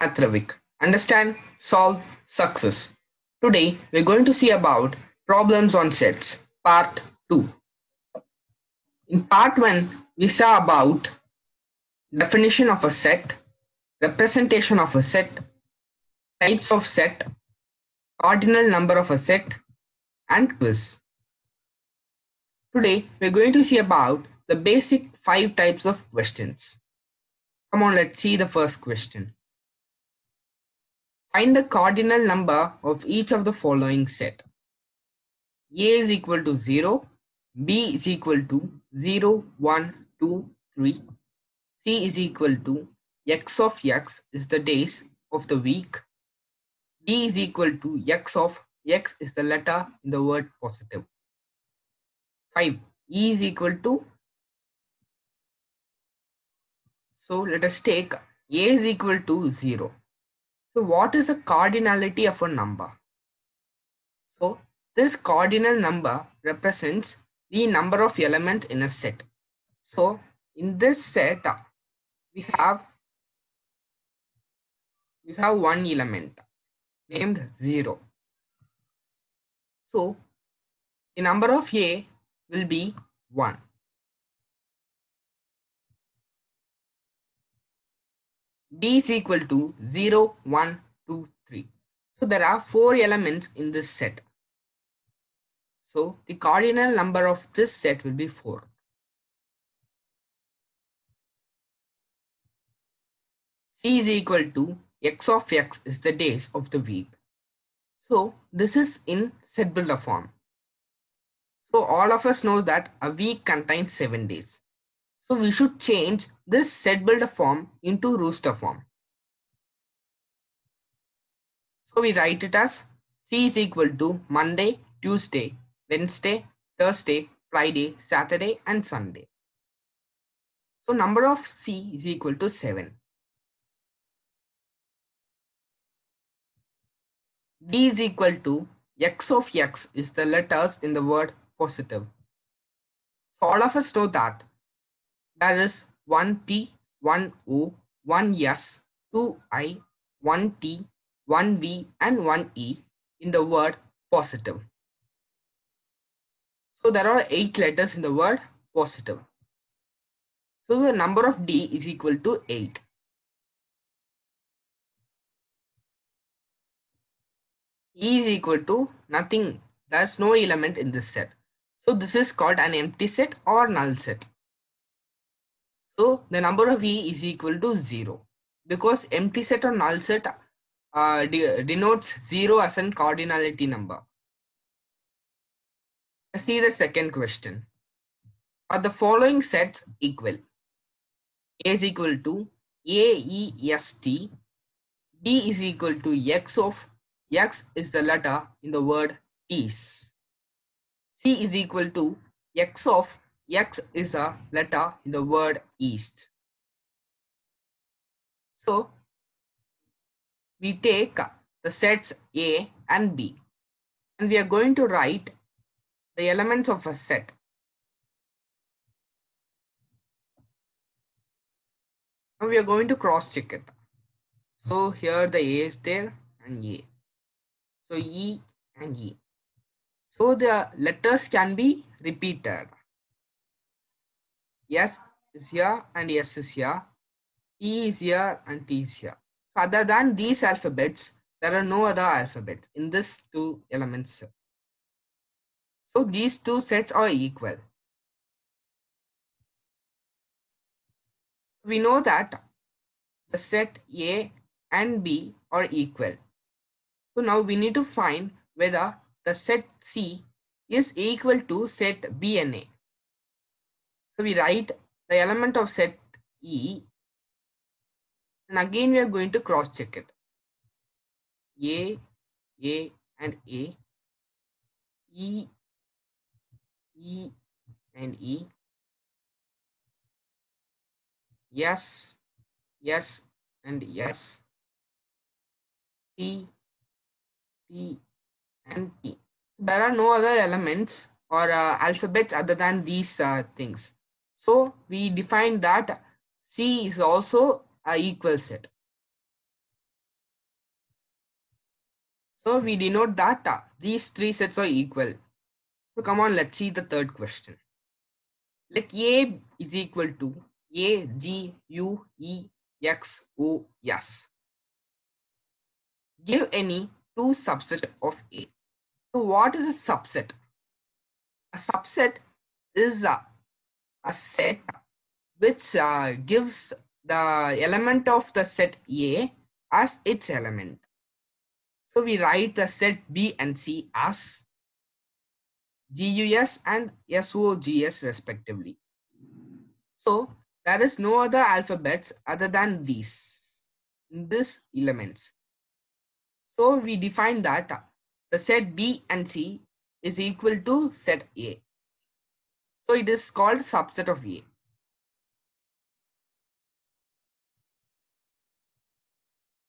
Mathravik. Understand, solve, success. Today we're going to see about problems on sets, part 2. In part 1, we saw about definition of a set, representation of a set, types of set, cardinal number of a set, and quiz. Today we're going to see about the basic five types of questions. Come on, let's see the first question. Find the cardinal number of each of the following set. A is equal to 0, B is equal to 0, 1, 2, 3. C is equal to x of x is the days of the week. D is equal to x of x is the letter in the word positive. 5. E is equal to so let us take a is equal to 0. So what is the cardinality of a number? So this cardinal number represents the number of elements in a set. So in this set, uh, we have we have one element named 0. So the number of A will be 1. D is equal to 0, 1, 2, 3. So there are four elements in this set. So the cardinal number of this set will be 4. C is equal to x of x is the days of the week. So this is in set builder form. So all of us know that a week contains 7 days. So we should change this set builder form into roster form. So we write it as C is equal to Monday, Tuesday, Wednesday, Thursday, Friday, Saturday and Sunday. So number of C is equal to 7. D is equal to x of x is the letters in the word positive. So all of us know that there is 1p, 1o, 1s, 2i, 1t, 1v and 1e in the word positive. So there are 8 letters in the word positive. So the number of D is equal to 8. E is equal to nothing. There's no element in this set. So this is called an empty set or null set. So the number of E is equal to 0 because empty set or null set uh, de denotes 0 as an cardinality number. Let's see the second question. Are the following sets equal? A is equal to A, E, S, T. D is equal to X of X is the letter in the word peace. C is equal to X of X is a letter in the word east. So we take the sets A and B and we are going to write the elements of a set. Now we are going to cross check it. So here the A is there and A. So E and E. So the letters can be repeated. S is here and yes is here. E is here and T is here. So other than these alphabets, there are no other alphabets in this two elements. So these two sets are equal. We know that the set A and B are equal. So now we need to find whether the set C is equal to set B and A. So we write the element of set E and again we are going to cross check it. A, A and A, E, E and E, yes, yes and yes, T, T and T. There are no other elements or uh, alphabets other than these uh, things. So we define that C is also a equal set. So we denote that uh, these three sets are equal. So come on, let's see the third question. Let A is equal to A, G, U, E, X, O, S. Give any two subset of A. So what is a subset? A subset is a, a set which uh, gives the element of the set A as its element. So we write the set B and C as GUS and SOGS respectively. So there is no other alphabets other than these, these elements. So we define that the set B and C is equal to set A. So it is called subset of A.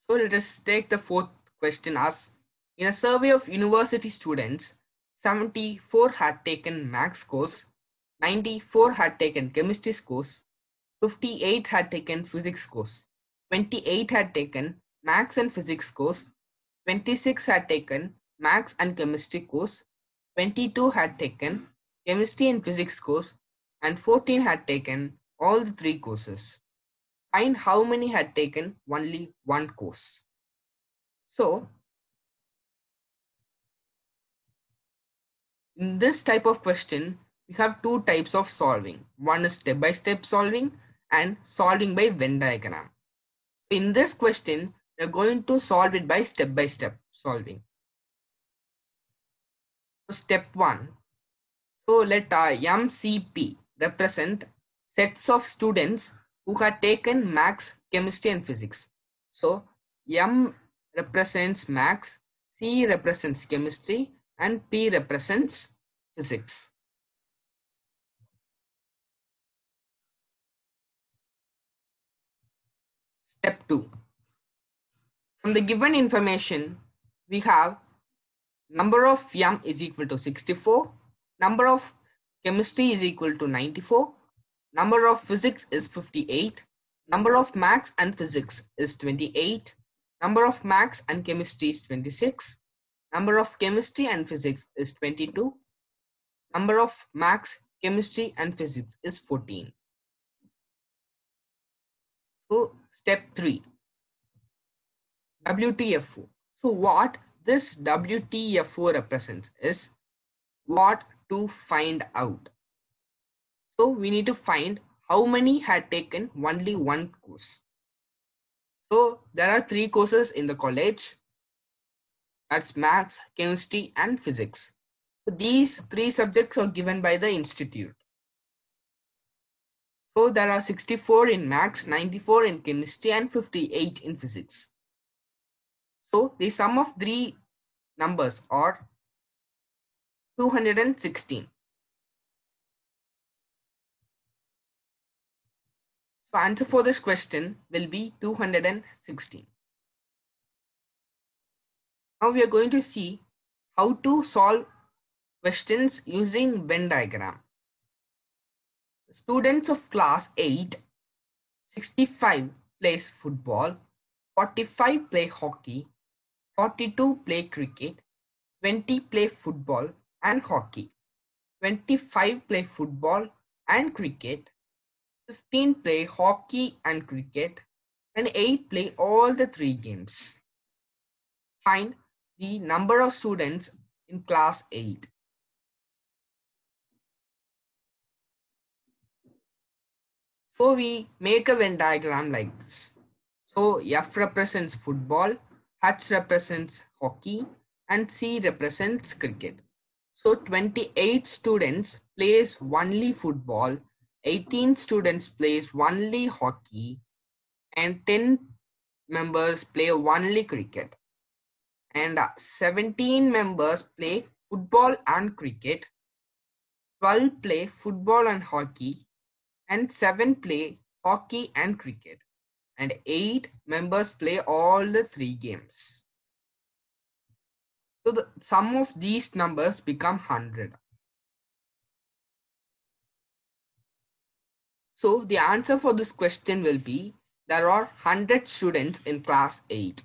So let us take the fourth question as in a survey of university students, 74 had taken maths course, 94 had taken chemistry course, 58 had taken physics course, 28 had taken maths and physics course, 26 had taken maths and chemistry course, 22 had taken chemistry and physics course, and 14 had taken all the three courses. Find how many had taken only one course. So, in this type of question, we have two types of solving. One is step-by-step -step solving and solving by Venn diagram. In this question, we are going to solve it by step-by-step -step solving. So step 1. So let uh, MCP represent sets of students who had taken maths, chemistry and physics. So M represents maths, C represents chemistry and P represents physics. Step 2. From the given information, we have number of M is equal to 64, number of chemistry is equal to 94, number of physics is 58, number of maths and physics is 28, number of maths and chemistry is 26, number of chemistry and physics is 22, number of maths, chemistry and physics is 14. So step 3 WTFO. So what this WTFO represents is what to find out. So we need to find how many had taken only one course. So there are three courses in the college. That's maths, chemistry and physics. So these three subjects are given by the institute. So there are 64 in maths, 94 in chemistry and 58 in physics. So the sum of three numbers are 216. So answer for this question will be 216. Now we are going to see how to solve questions using Venn diagram. Students of class 8, 65 plays football, 45 play hockey, 42 play cricket, 20 play football and hockey, 25 play football and cricket, 15 play hockey and cricket, and 8 play all the three games. Find the number of students in class 8. So we make a Venn diagram like this. So F represents football, H represents hockey and C represents cricket. So 28 students plays only football, 18 students plays only hockey and 10 members play only cricket. And uh, 17 members play football and cricket, 12 play football and hockey and 7 play hockey and cricket and eight members play all the three games. So the sum of these numbers become 100. So the answer for this question will be there are 100 students in class 8.